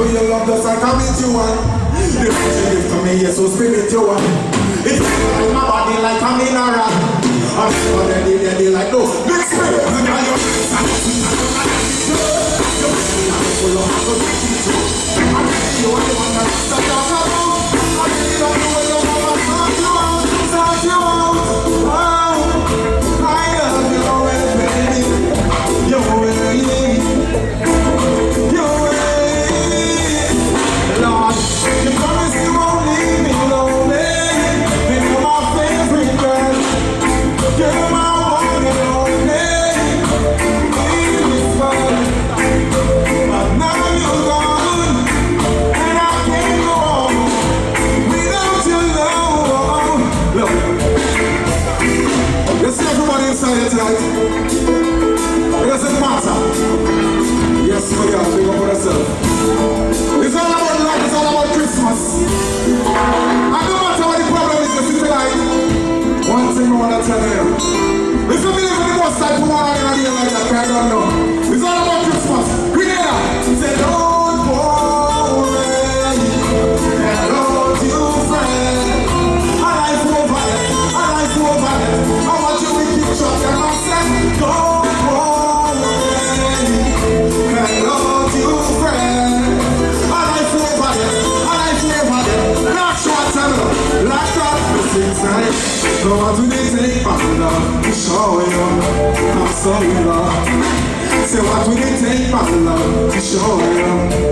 Without your love just like I meet you one you to me is so spiritual It's in my body like a mineral I'm so ready, ready like no here tonight It doesn't matter Yes, we are, big up on yourself it's all about life, it's all about Christmas. And no matter what the problem is, you see tonight, one thing I want to tell you. No one to take back love to show you. I'm so in love. Say what we take back love to show you.